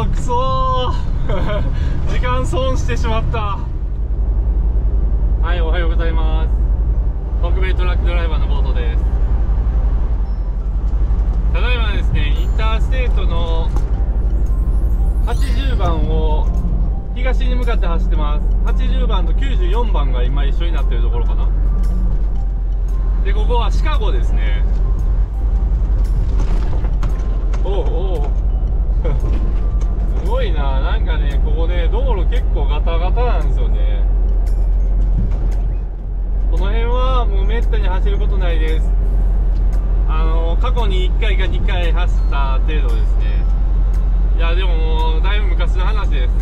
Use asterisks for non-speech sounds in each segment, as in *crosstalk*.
もうくそー。*laughs* 時間損してしまった。はいおはようございます。北米トラックドライバーのボートです。ただいまですねインターステートの80番を東に向かって走ってます。80番と94番が今一緒になってるところかな。でここはシカゴですね。おうおう。すごいな。なんかねここね道路結構ガタガタなんですよね。この辺はもうめったに走ることないです。あの過去に1回か2回走った程度ですね。いやでももうだいぶ昔の話です。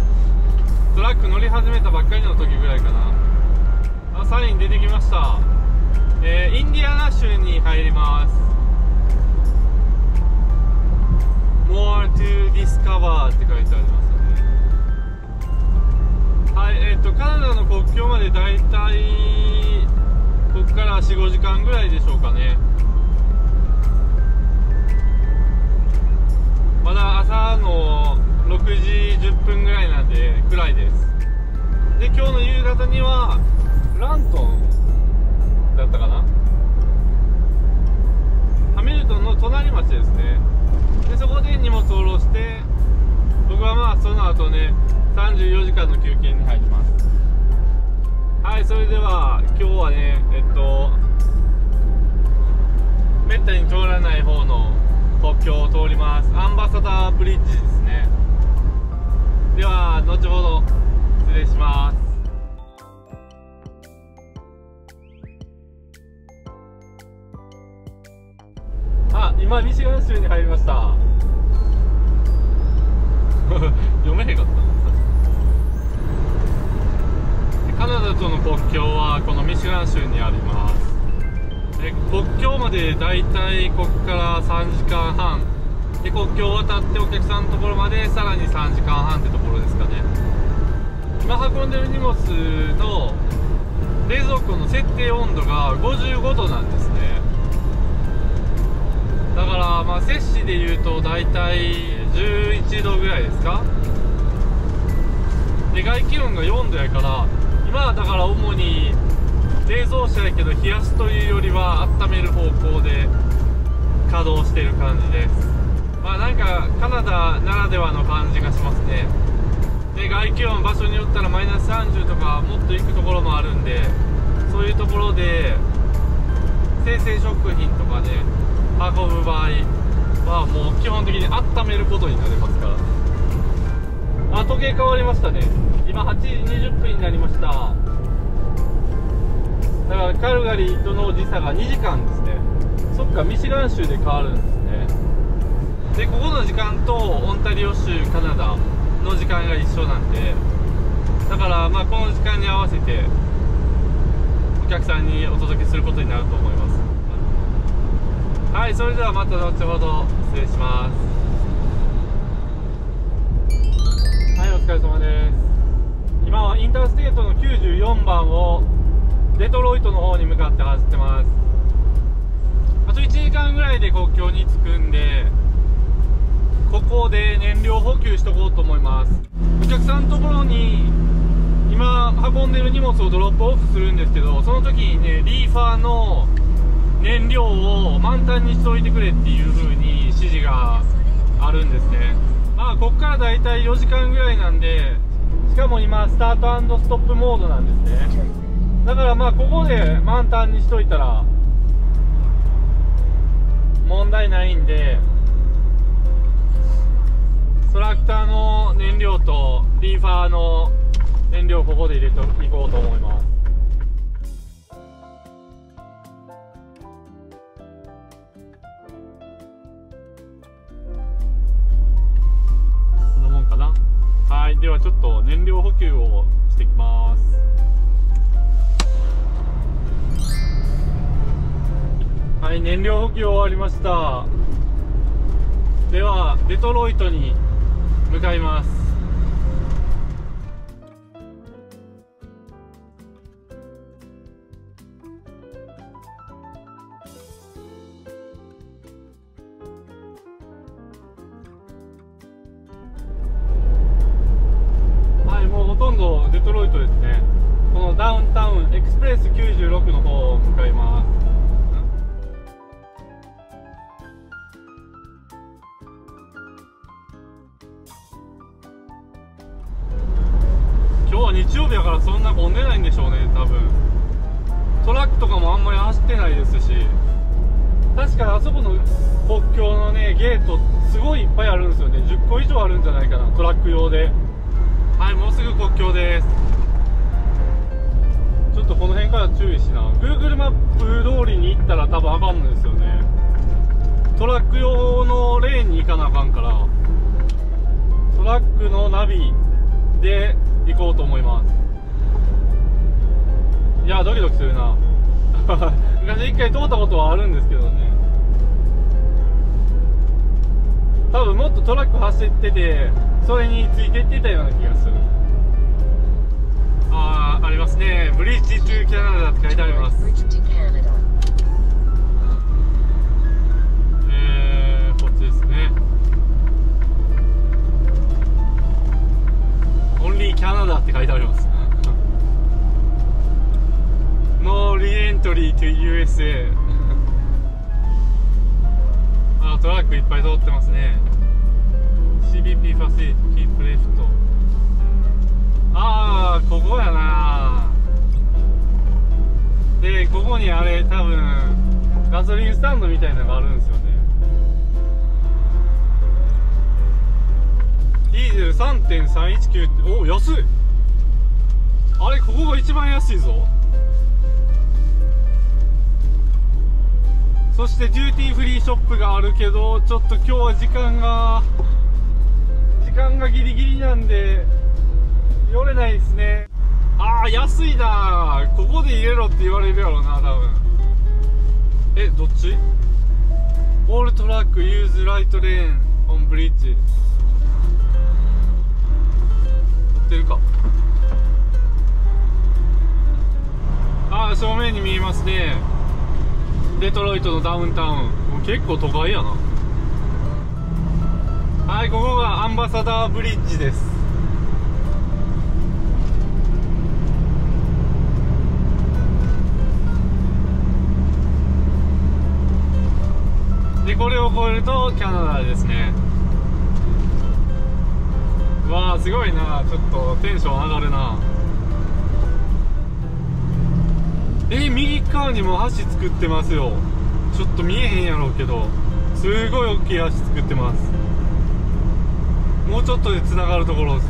トラック乗り始めたばっかりの時ぐらいかな。あサリン出てきました。えー、インディアナ州に入ります。More to ー、とカナダの国境までだいたいここから45時間ぐらいでしょうかね。まだ朝の6時10分ぐらいなんで暗いです。で今日の夕方にはラントンだったかな。ハミルトンの隣町ですね。でそこで荷物を下ろして僕はまあその後ね34時間の休憩に入ります。はいそれでは今日はねえっとめったに通らない方の国境を通ります。アンバサダーブリッジですね。では後ほど失礼します。あ今ミシガン州に入りました読めへんかったカナダとの国境はこのミシガン州にあります。で国境までだいたいここから3時間半。で国境を渡ってお客さんのところまでさらに3時間半ってところですかね。今運んでる荷物の冷蔵庫の設定温度が55度なんですね。だからまあ摂氏でいうと大体11度ぐらいですか。で外気温が4度やから今はだから主に冷蔵車やけど冷やすというよりは温める方向で稼働してる感じです。まあなんかカナダならではの感じがしますね。で外気温場所によったらマイナス30とかもっと行くところもあるんでそういうところで生鮮食品とかね運ぶ場合はもう基本的に温めることになりますから。あ時計変わりましたね。今8時20分になりました。だからカルガリーとの時差が2時間ですね。そっかミシガン州で変わるんですね。でここの時間とオンタリオ州カナダの時間が一緒なんでだからまあこの時間に合わせてお客さんにお届けすることになると思います。はいそれではまた後ほど失礼します。はいお疲れ様です。今はインターステートの94番をデトロイトの方に向かって走ってます。あと1時間ぐらいで国境に着くんでここで燃料補給しとこうと思います。お客さんのところに今運んでる荷物をドロップオフするんですけどその時にねリーファーの燃料を満タンにしておいてくれっていう風に指示があるんですね。まあこっからだいたい4時間ぐらいなんでしかも今スタートストップモードなんですね。だからまあここで満タンにしといたら問題ないんでトラクターの燃料とリーファーの燃料をここで入れていこうと思います。こんなもんかな？はいではちょっと燃料補給をしてきます。はい燃料補給終わりました。ではデトロイトに向かいます。今度デトロイトですね。このダウンタウンエクスプレス96の方を向かいます。トラック用で。はいもうすぐ国境です。ちょっとこの辺から注意しな。Google マップ通りに行ったら多分あかんのですよね。トラック用のレーンに行かなあかんからトラックのナビで行こうと思います。いやドキドキするな。*laughs* 昔一回通ったことはあるんですけどね。多分もっとトラック走っててそれについていってたような気がする。ああありますね。ブリッジトゥキャナダって書いてあります。えー、こっちですね。オンリーキャナダって書いてあります。*laughs* ノーリエントリー to USA あトラックいっぱい通ってますね CBP ファシリティープレフトああここやな。でここにあれ多分ガソリンスタンドみたいなのがあるんですよね。ディーゼル3.319ってお安い。あれここが一番安いぞ。そしてデューティーフリーショップがあるけどちょっと今日は時間が間がギリギリなんで寄れないですね。ああ安いな。ここで入れろって言われるやろな多分。えどっち？ All trucks use right lane on bridge。乗ってるか？ああ正面に見えますね。デトロイトのダウンタウン。もう結構都会やな。はいここがアンバサダーブリッジです。でこれを越えるとキャナダですね。わあすごいな。ちょっとテンション上がるな。え右側にも橋作ってますよ。ちょっと見えへんやろうけど。すごい大きい橋作ってます。もうちょっとでつながるところです。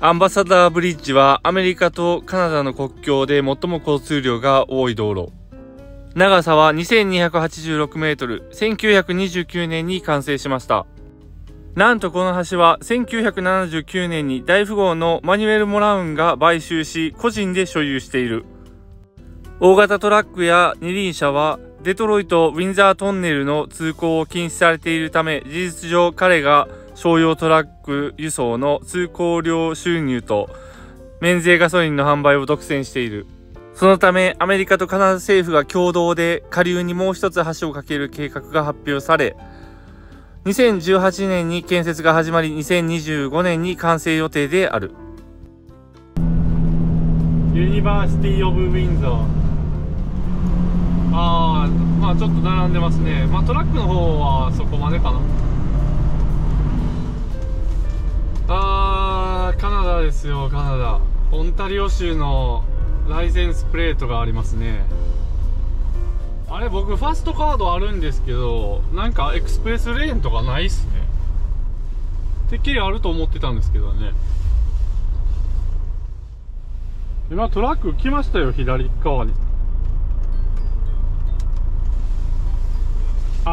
アンバサダーブリッジはアメリカとカナダの国境で最も交通量が多い道路。長さは2286メートル1929年に完成しました。なんとこの橋は1979年に大富豪のマニュエル・モラウンが買収し個人で所有している。大型トラックや二輪車はデトロイト・ウィンザートンネルの通行を禁止されているため事実上彼が商用トラック輸送の通行料収入と免税ガソリンの販売を独占している。そのためアメリカとカナダ政府が共同で下流にもう一つ橋を架ける計画が発表され2018年に建設が始まり2025年に完成予定であるユニバーシティ・オブ・ウィンザーああまあちょっと並んでますね。まあトラックの方はそこまでかな。あーカナダですよカナダ。オンタリオ州のライセンスプレートがありますね。あれ僕ファストカードあるんですけどなんかエクスプレスレーンとかないっすね。てっきりあると思ってたんですけどね。今トラック来ましたよ左側に。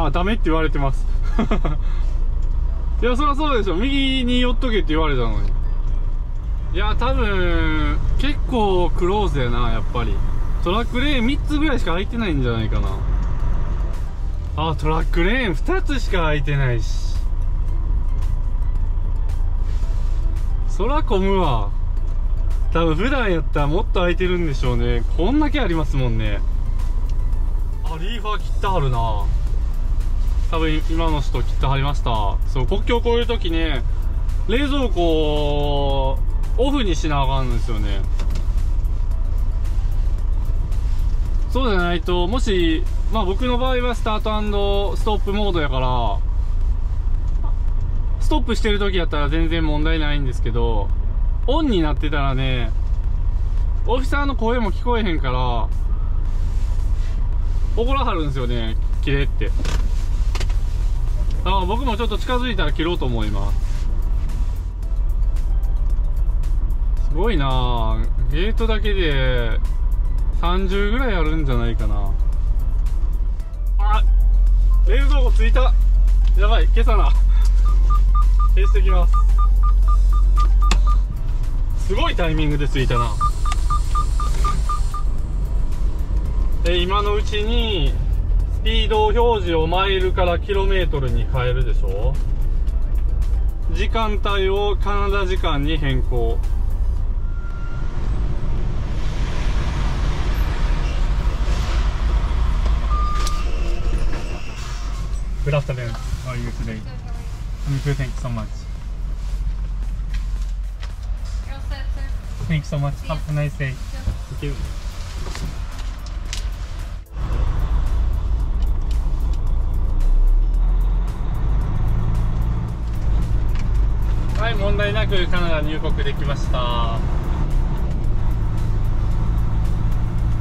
あダメって言われてます。*laughs* いやそりゃそうでしょ。右に寄っとけって言われたのに。いや多分結構クローズやなやっぱり。トラックレーン3つぐらいしか空いてないんじゃないかな。あトラックレーン2つしか空いてないし。そら混むわ。多分普段やったらもっと空いてるんでしょうね。こんだけありますもんね。あリーファー切ってはるな。多分今の人切ってはりました。そう国境越える時ね冷蔵庫をオフにしなあかんんですよね。そうじゃないともしまあ僕の場合はスタートストップモードやからストップしてる時やったら全然問題ないんですけどオンになってたらねオフィサーの声も聞こえへんから怒らはるんですよね切れって。だから僕もちょっと近づいたら切ろうと思います。すごいな。ゲートだけで30ぐらいあるんじゃないかな。あ冷蔵庫ついた。やばい今朝な。消してきます。すごいタイミングでついたな。で今のうちにピード表示をマイルからキロメートルに変えるでしょ？時間帯をカナダ時間に変更。グラスはい、ユースデイユースデイ、テンキソマッチユースデイ、テンキソマッチハッフナイスデイ問題なくカナダ入国できました。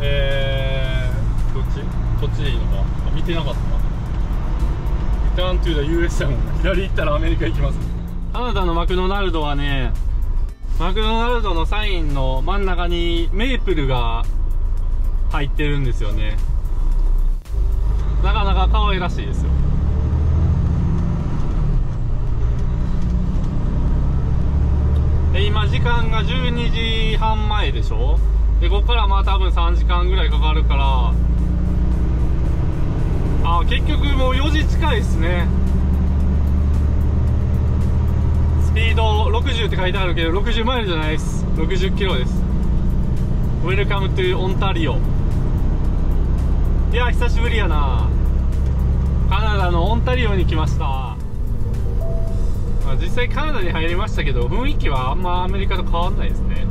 えー、どっち？こっちでいいのか？あ見てなかったな。リターントゥーダ US だもん。左行ったらアメリカ行きます。カナダのマクドナルドはね、マクドナルドのサインの真ん中にメープルが入ってるんですよね。なかなか可愛らしいですよ。で今時間が12時半前でしょ？でここからまあ多分3時間ぐらいかかるから。あ結局もう4時近いですね。スピード60って書いてあるけど60マイルじゃないです。60キロです。 Welcome to Ontario いや久しぶりやな。カナダのオンタリオに来ました。まあ、実際カナダに入りましたけど雰囲気はあんまアメリカと変わんないですね。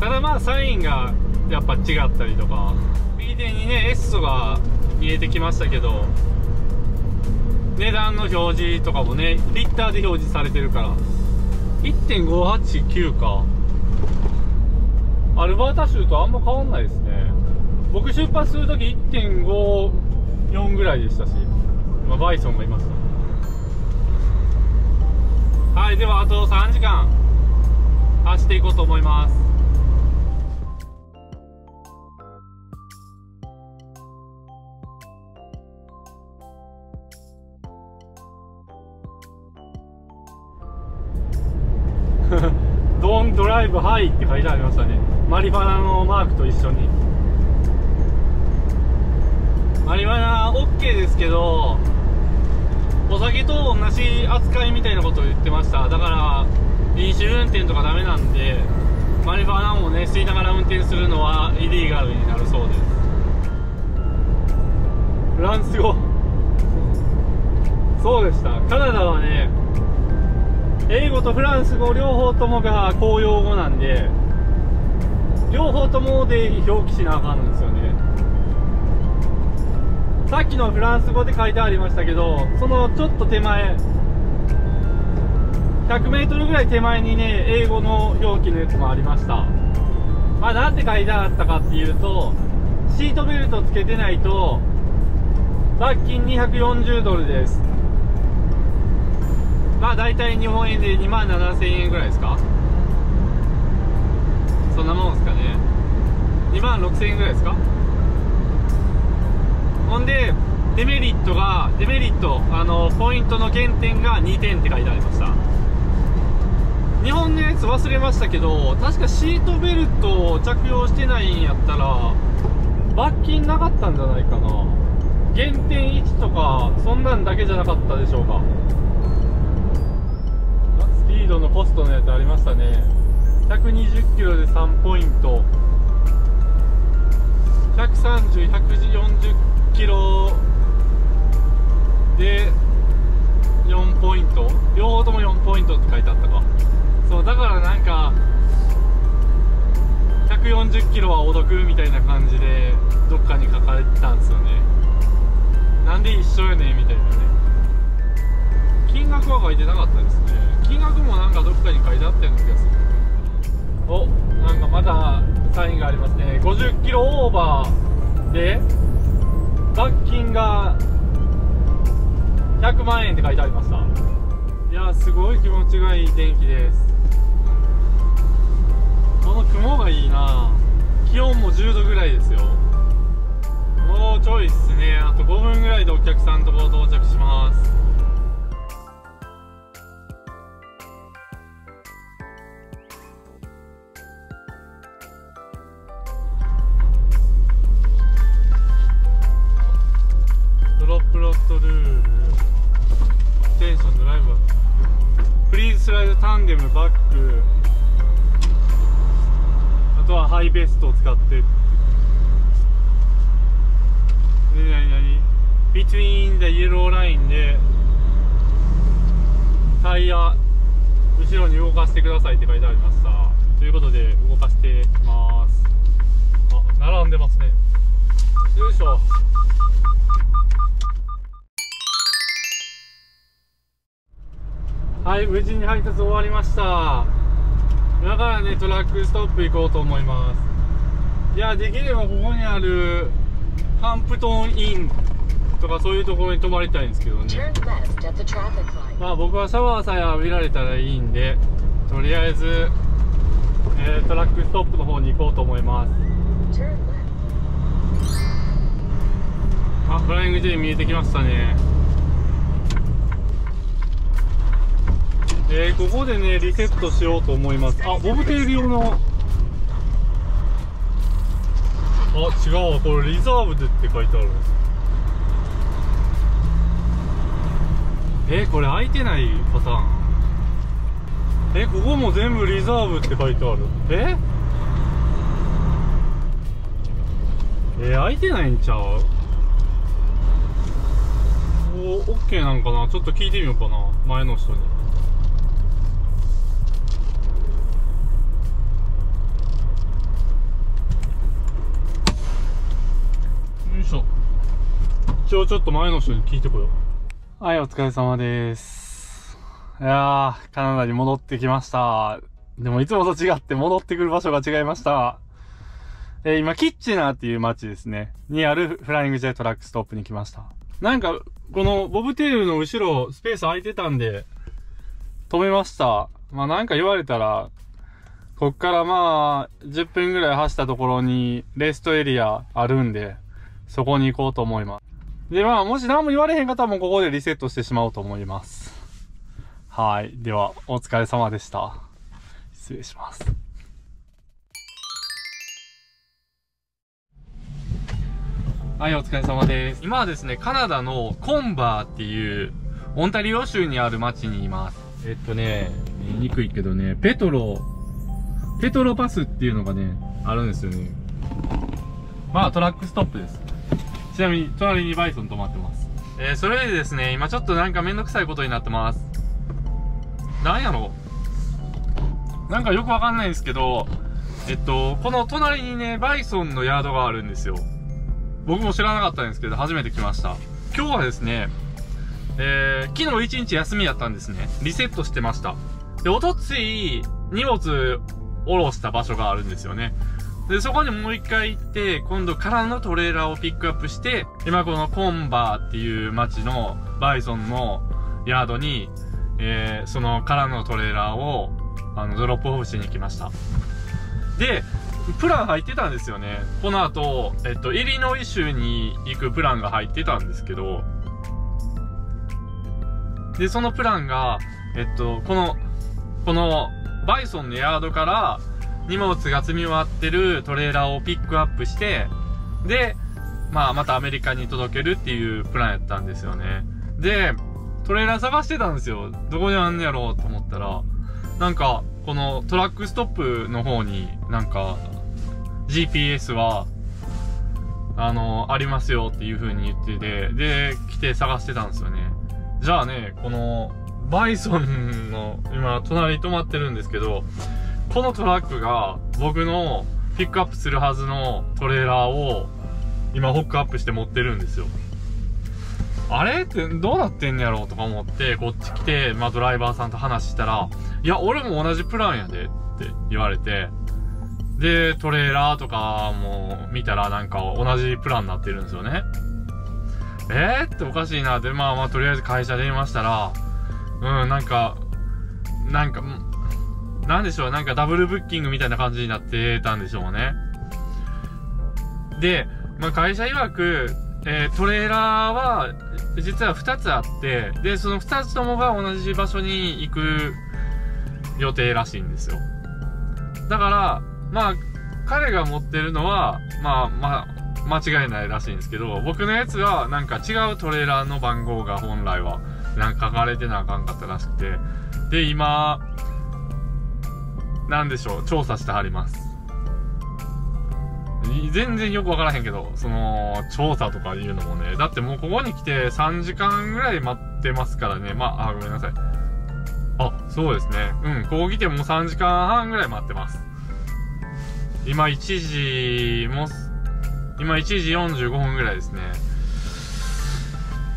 ただまあサインがやっぱ違ったりとか。右手にねエッソが見えてきましたけど値段の表示とかもねリッターで表示されてるから。1.589か。アルバータ州とあんま変わんないですね。僕出発する時1.54ぐらいでしたし、まあ、バイソンがいますはいではあと3時間。走っていこうと思います。*laughs* ドンドライブハイって書いてありましたね。マリファナのマークと一緒に。マリファナ OK ですけどお酒と同じ扱いみたいなことを言ってました。だから飲酒運転とかダメなんでマリファナもね吸いながら運転するのはイリーガルになるそうです。フランス語。そうでした。カナダはね英語とフランス語両方ともが公用語なんで両方ともで表記しなあかんんですよ。ねさっきのフランス語で書いてありましたけどそのちょっと手前 100m ぐらい手前にね英語の表記のやつもありました。まあなんて書いてあったかっていうとシートベルトつけてないと罰金240ドルです。まあ大体日本円で2万7000円ぐらいですか？そんなもんですかね。2万6000円ぐらいですか？ほんでデメリットがデメリットあのポイントの減点が2点って書いてありました。日本のやつ忘れましたけど確かシートベルトを着用してないんやったら罰金なかったんじゃないかな。減点1とかそんなんだけじゃなかったでしょうか。スピードのコストのやつありましたね。120キロで3ポイント。130140キロで4ポイント。両方とも4ポイントって書いてあったか。そうだからなんか140キロはお得みたいな感じでどっかに書かれてたんですよね。なんで一緒よねみたいなね。金額は書いてなかったですね。金額もなんかどっかに書いてあったような気がする。おなんかまだサインがありますね。50キロオーバーで罰金が100万円って書いてありました。いやすごい気持ちがいい天気です。この雲がいいな。気温も10度ぐらいですよ。もうちょいっすね。あと5分ぐらいでお客さんとこ到着します。ムバック。あとはハイベストを使って。でなになに Between the yellow line でタイヤ後ろに動かしてくださいって書いてありました。ということで動かしていきます。あ並んでますね。よいしょ。はい無事に配達終わりました。今からねトラックストップ行こうと思います。いやできればここにあるハンプトンインとかそういうところに泊まりたいんですけどね.まあ僕はシャワーさえ浴びられたらいいんでとりあえず、えートラックストップの方に行こうと思います.あフライング J 見えてきましたねえー、ここでねリセットしようと思います。あボブテール用の。あ違うわ。これリザーブでって書いてある。えー、これ開いてないパターン。えここも全部リザーブって書いてある。ええー、開いてないんちゃう？おオッケーなんかな？ちょっと聞いてみようかな。前の人によいしょ一応ちょっと前の人に聞いてこようはいお疲れ様ですいやーカナダに戻ってきましたでもいつもと違って戻ってくる場所が違いましたえー今、キッチナーっていう街ですね。にあるフライング J トラックストップに来ました。なんか、このボブテールの後ろ、スペース空いてたんで、止めました。まあなんか言われたら、こっからまあ、10分ぐらい走ったところに、レストエリアあるんで、そこに行こうと思います。でまあ、もし何も言われへん方もここでリセットしてしまおうと思います。はい。では、お疲れ様でした。失礼します。はい、お疲れ様です。今はですね、カナダのコンバーっていう、オンタリオ州にある町にいます。えっとね、言いにくいけどね、ペトロ、ペトロパスっていうのがね、あるんですよね。まあ、トラックストップです。ちなみに、隣にバイソン止まってます。えー、それでですね、今ちょっとなんかめんどくさいことになってます。なんやろ？なんかよくわかんないんですけど、えっと、この隣にね、バイソンのヤードがあるんですよ。僕も知らなかったんですけど、初めて来ました。今日はですね、えー、昨日一日休みやったんですね。リセットしてました。で、おとつい、荷物下ろした場所があるんですよね。で、そこにもう一回行って、今度空のトレーラーをピックアップして、今このコンバーっていう街のバイソンのヤードに、えー、その空のトレーラーを、あの、ドロップオフしに来ました。で、プラン入ってたんですよね。この後、えっと、イリノイ州に行くプランが入ってたんですけど、で、そのプランが、えっと、この、この、バイソンのヤードから荷物が積み終わってるトレーラーをピックアップして、で、まあ、またアメリカに届けるっていうプランやったんですよね。で、トレーラー探してたんですよ。どこにあんねやろうと思ったら、なんか、このトラックストップの方になんか、GPS は、あの、ありますよっていう風に言ってて、で、来て探してたんですよね。じゃあね、この、バイソンの、今、隣に止まってるんですけど、このトラックが、僕のピックアップするはずのトレーラーを今ホックアップして持ってるんですよ。あれってどうなってんねやろうとか思ってこっち来て、まあドライバーさんと話したら、いや、俺も同じプランやでって言われて、で、トレーラーとかも見たらなんか同じプランになってるんですよね。えー、っておかしいなって、まあまあとりあえず会社電話したら、うん、なんか、なんか、なんでしょう、なんかダブルブッキングみたいな感じになってたんでしょうね。で、まあ会社曰く、えー、トレーラーは、実は2つあって、で、その2つともが同じ場所に行く予定らしいんですよ。だから、まあ、彼が持ってるのは、まあ、まあ、間違いないらしいんですけど、僕のやつはなんか違うトレーラーの番号が本来は、なんか書かれてなあかんかったらしくて、で、今、なんでしょう、調査してはります。全然よくわからへんけど、その、調査とかいうのもね、だってもうここに来て3時間ぐらい待ってますからね、まあ、あ、ごめんなさい。あ、そうですね。うん、ここ来てもう3時間半ぐらい待ってます。今1時、も、今1時45分ぐらいですね。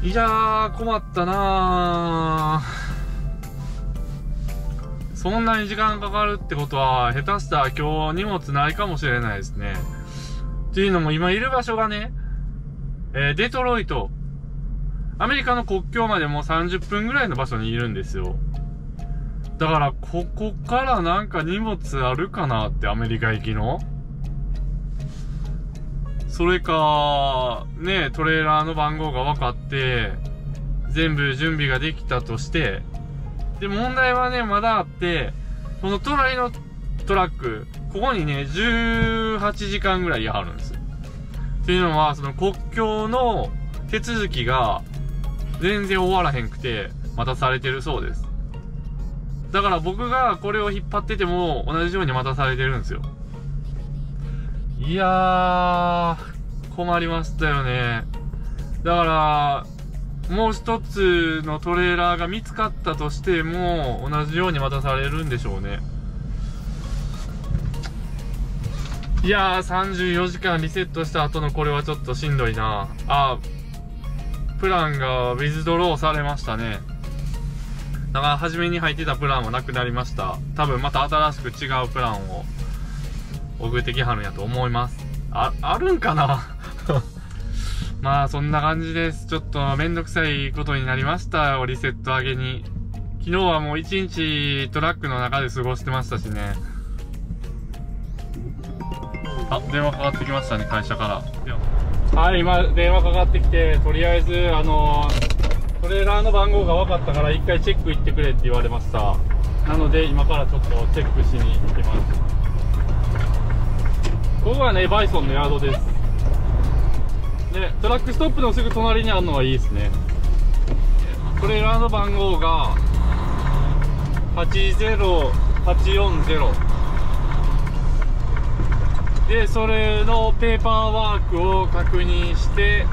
いやー、困ったなー。そんなに時間かかるってことは、下手したら今日荷物ないかもしれないですね。っていうのも今いる場所がね、えー、デトロイト。アメリカの国境までもう30分ぐらいの場所にいるんですよ。だから、ここからなんか荷物あるかなって、アメリカ行きのそれか、ね、トレーラーの番号が分かって、全部準備ができたとして、で、問題はね、まだあって、この隣のトラック、ここにね、18時間ぐらいやはるんですよ。っていうのは、その国境の手続きが全然終わらへんくて、待たされてるそうです。だから僕がこれを引っ張ってても同じように待たされてるんですよ。いやー、困りましたよね。だから、もう一つのトレーラーが見つかったとしても、同じように待たされるんでしょうね。いやー、34時間リセットした後のこれはちょっとしんどいな。あ、プランがウィズドローされましたね。だから初めに入ってたプランはなくなりました多分また新しく違うプランを送ってきはるんやと思いますああるんかな？まあそんな感じです。ちょっとめんどくさいことになりました。よリセット上げに。昨日はもう一日トラックの中で過ごしてましたしね。あ電話かかってきましたね会社から。はい今電話かかってきてとりあえずあのトレーラーの番号が分かったから一回チェック行ってくれって言われました。なので今からちょっとチェックしに行きます。ここがねバイソンのヤードです。でトラックストップのすぐ隣にあるのはいいですね。トレーラーの番号が80840でそれのペーパーワークを確認して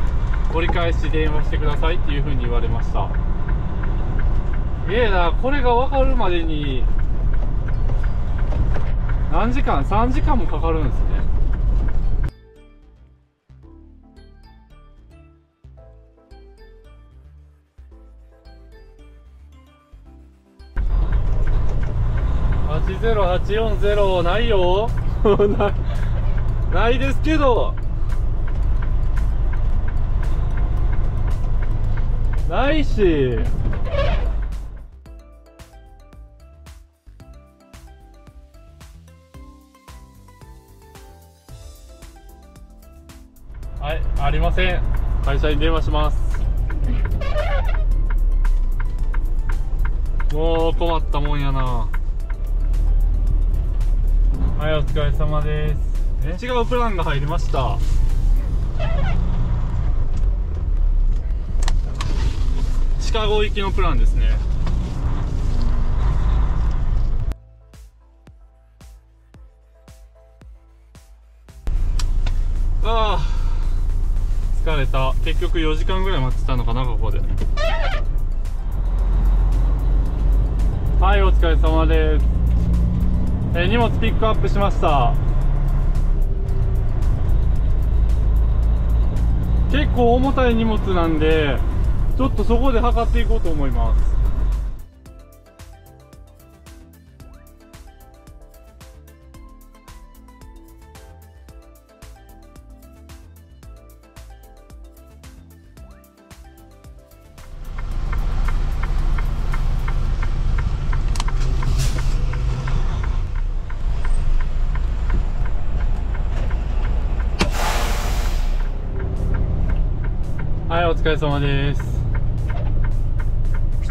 折り返し電話してくださいっていうふうに言われました。ええなこれが分かるまでに何時間3時間もかかるんです80840ないよ。*laughs* ないですけど。ないし。はいありません。会社に電話します。*laughs* もう困ったもんやなはいお疲れ様です。違うプランが入りました。シカゴ行きのプランですね。ああ疲れた。結局4時間ぐらい待ってたのかなここで。はいお疲れ様です。え荷物ピックアップしました。結構重たい荷物なんでちょっとそこで測っていこうと思います。疲れ様です。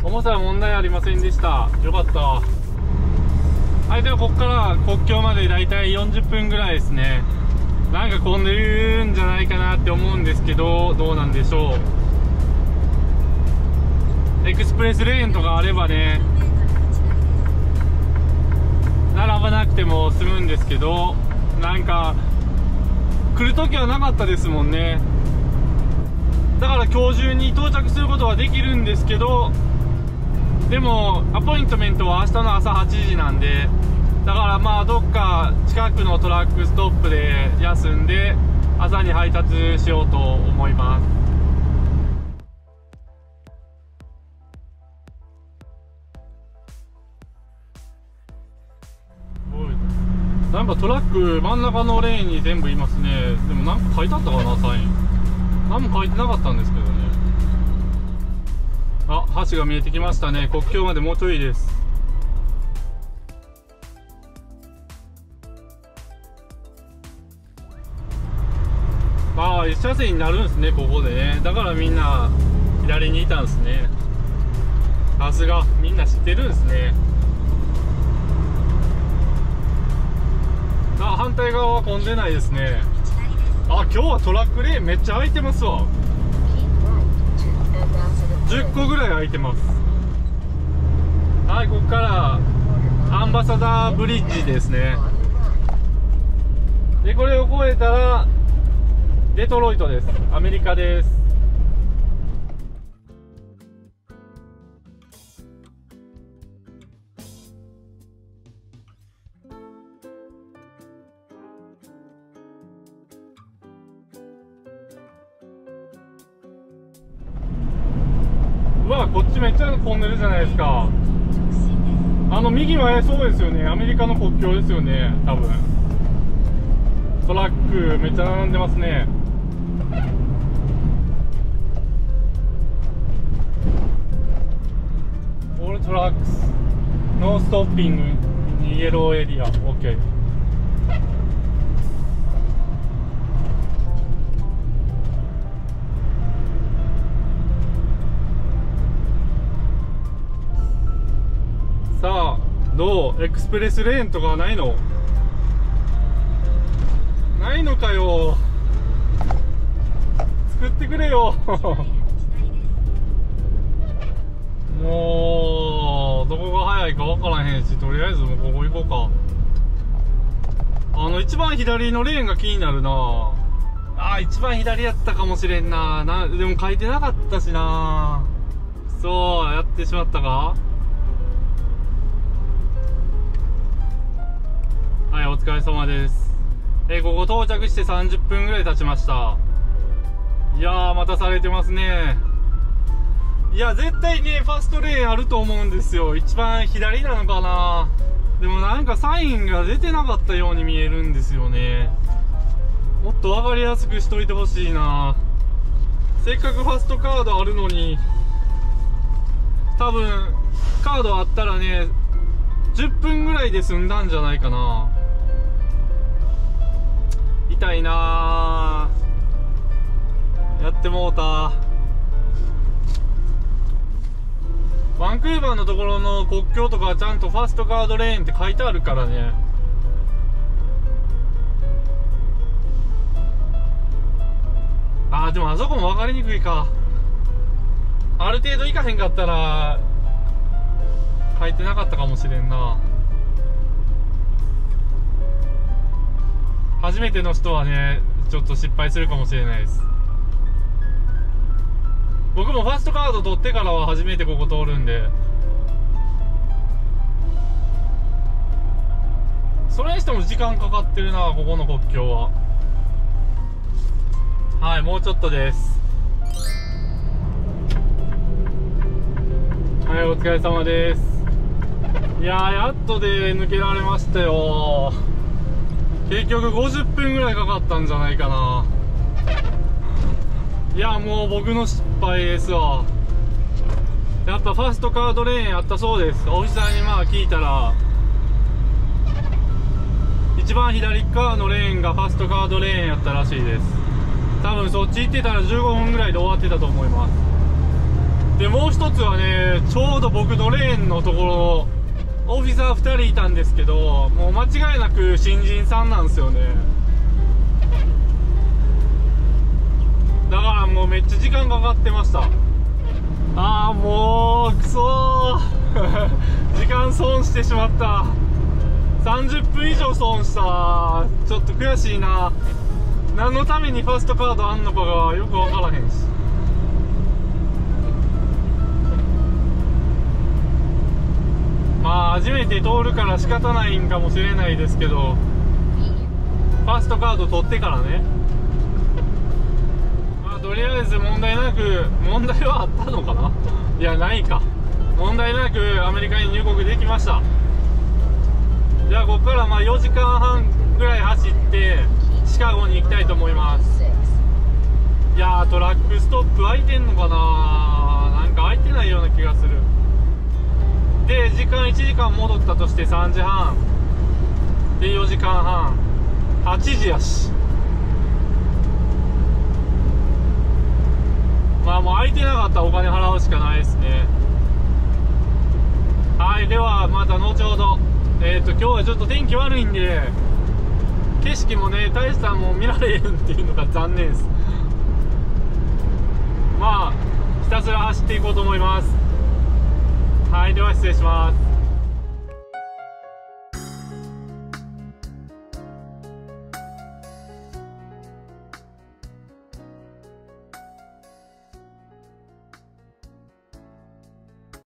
重さは問題ありませんでした。よかった。はいではここから国境までだいたい40分ぐらいですね。なんか混んでるんじゃないかなって思うんですけどどうなんでしょう。エクスプレスレーンとかあればね並ばなくても済むんですけどなんか来る時はなかったですもんね。だから今日中に到着することはできるんですけどでもアポイントメントは明日の朝8時なんでだからまあどっか近くのトラックストップで休んで朝に配達しようと思います。なんかトラック真ん中のレーンに全部いますね。でもなんか書いてあったかなサイン。何も書いてなかったんですけどね。あ橋が見えてきましたね。国境までもうちょいです。ああ一車線になるんですねここで。ねだからみんな左にいたんですね。さすがみんな知ってるんですね。あ反対側は混んでないですね。あ今日はトラックレーンめっちゃ空いてますわ。10個ぐらい空いてます。はいここからアンバサダーブリッジですね。でこれを越えたらデトロイトです。アメリカです。右前そうですよね。アメリカの国境ですよね。多分。トラックめっちゃ並んでますね。オールトラックスノーストッピングイエローエリア OK さあ。どう？エクスプレスレーンとかはないの？ないのかよ。作ってくれよ。*laughs* もうどこが早いか分からへんしとりあえずもうここ行こうか。あの一番左のレーンが気になるな。あ一番左やったかもしれんな。なでも書いてなかったしな。そうやってしまったか？はい、お疲れ様です。えーここ到着して30分ぐらい経ちました。いやー、待たされてますね。いや、絶対ね、ファストレーンあると思うんですよ。一番左なのかなでもなんかサインが出てなかったように見えるんですよね。もっと分かりやすくしといてほしいなせっかくファストカードあるのに、多分、カードあったらね、10分ぐらいで済んだんじゃないかな痛いな。やってもうた。バンクーバーのところの国境とかちゃんとファーストカードレーンって書いてあるからね。あーでもあそこも分かりにくいか。ある程度行かへんかったら書いてなかったかもしれんな。初めての人はねちょっと失敗するかもしれないです。僕もファーストカード取ってからは初めてここ通るんで。それにしても時間かかってるなここの国境は。はいもうちょっとです。はいお疲れ様です。いやーやっとで抜けられましたよ。結局50分ぐらいかかったんじゃないかな。いやもう僕の失敗ですわ。やっぱファーストカードレーンあったそうです。おじさんにまあ聞いたら。一番左側のレーンがファストカードレーンやったらしいです。多分そっち行ってたら15分ぐらいで終わってたと思います。でもう一つはねちょうど僕のレーンのところオフィサー2人いたんですけどもう間違いなく新人さんなんですよね。だからもうめっちゃ時間かかってました。ああもうくそ *laughs* 時間損してしまった。30分以上損した。ちょっと悔しいな。何のためにファストカードあんのかがよく分からへんし。まあ初めて通るから仕方ないんかもしれないですけどファーストカード取ってからね。まあとりあえず問題なく問題はあったのかな？いやないか。問題なくアメリカに入国できました。じゃあここからまあ4時間半ぐらい走ってシカゴに行きたいと思います。いやートラックストップ空いてんのかななんか空いてないような気がする。で時間1時間戻ったとして3時半。で4時間半。8時やし。まあもう空いてなかったらお金払うしかないですね。はいではまた後ほど。えっ、と今日はちょっと天気悪いんで景色もね大したもん見られへんっていうのが残念です。まあひたすら走っていこうと思います。はいでは失礼します。